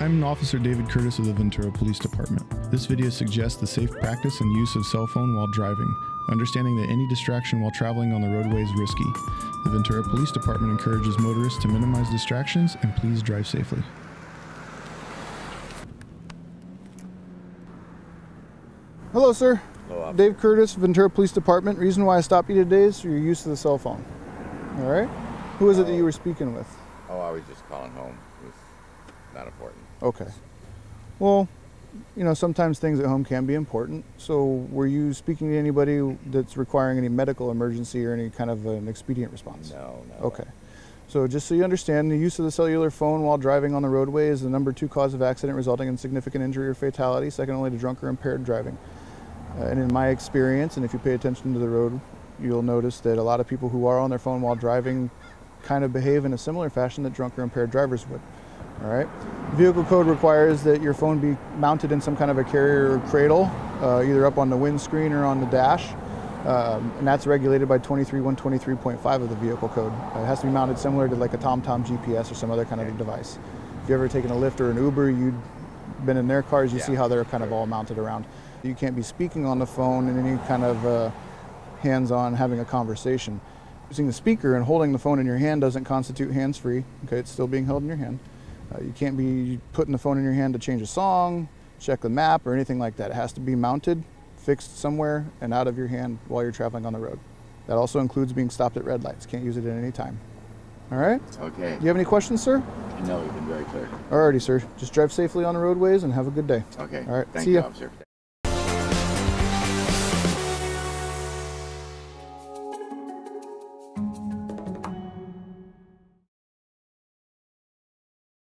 I'm Officer David Curtis of the Ventura Police Department. This video suggests the safe practice and use of cell phone while driving, understanding that any distraction while traveling on the roadway is risky. The Ventura Police Department encourages motorists to minimize distractions and please drive safely. Hello, sir. Hello, officer. Dave Curtis, Ventura Police Department. Reason why I stopped you today is your use of the cell phone. All right. Who is it that you oh. were speaking with? Oh, I was just calling home. Not important. Okay. Well, you know, sometimes things at home can be important. So, were you speaking to anybody that's requiring any medical emergency or any kind of an expedient response? No, no. Okay. So, just so you understand, the use of the cellular phone while driving on the roadway is the number two cause of accident resulting in significant injury or fatality, second only to drunk or impaired driving. Uh, and in my experience, and if you pay attention to the road, you'll notice that a lot of people who are on their phone while driving kind of behave in a similar fashion that drunk or impaired drivers would. All right. Vehicle code requires that your phone be mounted in some kind of a carrier or cradle, uh, either up on the windscreen or on the dash. Um, and that's regulated by 23123.5 of the vehicle code. Uh, it has to be mounted similar to like a TomTom GPS or some other kind of device. If you've ever taken a Lyft or an Uber, you've been in their cars, you Yeah, see how they're kind of all mounted around. You can't be speaking on the phone in any kind of uh, hands-on having a conversation. Using the speaker and holding the phone in your hand doesn't constitute hands-free. Okay, it's still being held in your hand. Uh, you can't be putting the phone in your hand to change a song, check the map, or anything like that. It has to be mounted, fixed somewhere, and out of your hand while you're traveling on the road. That also includes being stopped at red lights. Can't use it at any time. All right? Okay. Do you have any questions, sir? No, you've been very clear. All righty, sir. Just drive safely on the roadways and have a good day. Okay. All right, Thank see you, ya. officer.